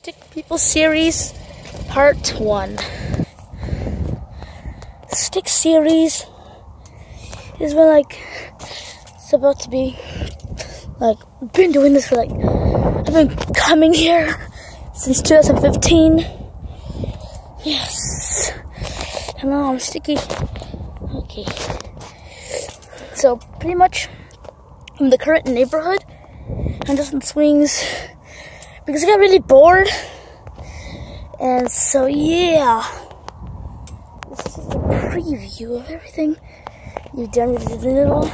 Stick People series, part one. Stick series is when like it's about to be like been doing this for like I've been coming here since 2015. Yes. Hello, I'm Sticky. Okay. So pretty much from the current neighborhood I'm just in swings because I got really bored. And so, yeah. This is just a preview of everything you've done with the little.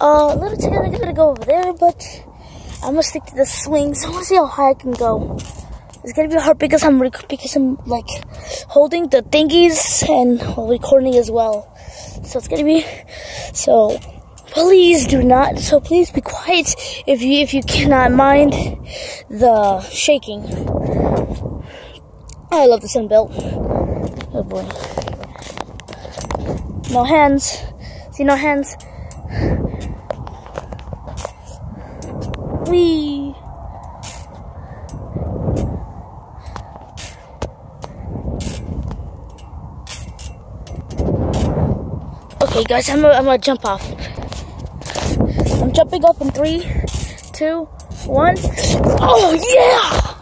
Uh, little chicken, I gotta go over there, but I'm gonna stick to the swings. So I wanna see how high I can go. It's gonna be hard because I'm because I'm like holding the thingies and recording as well. So it's gonna be so please do not so please be quiet if you if you cannot mind the shaking. I love the sunbelt oh boy. No hands. See no hands. Wee. Okay, guys, I'm gonna, I'm gonna jump off. Jumping off in three, two, one. Oh, yeah!